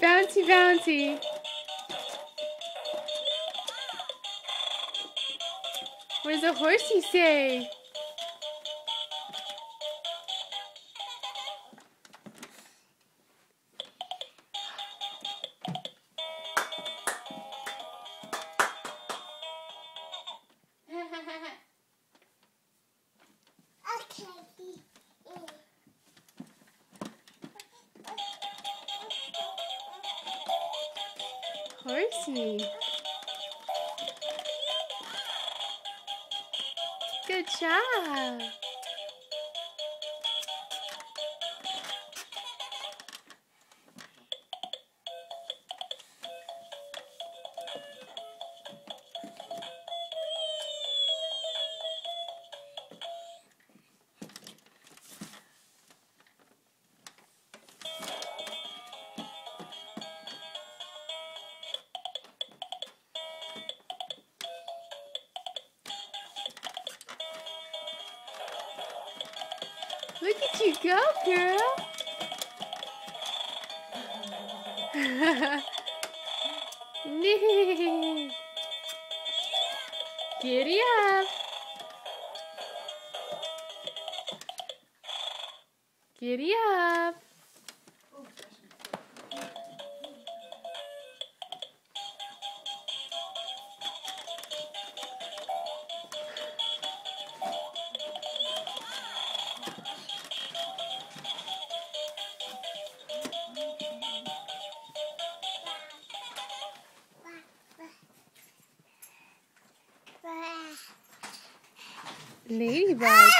Bouncy, bouncy. What does the horsey say? Horsey. Good job. Look at you go, girl. Giddy up. Giddy up. Ladybug.